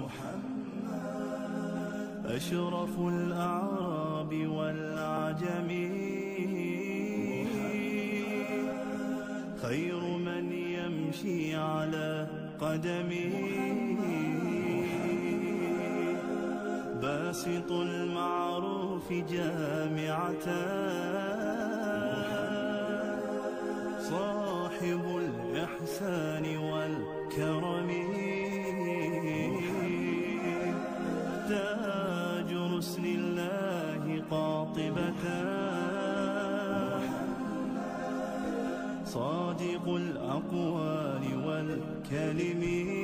محمد. أشرف الأعراب والعجم خير من يمشي على قدمه باسط المعروف جامعة. صاحب الإحسان والكرم. رسل الله قاطبة. صادق الأقوال والكلم.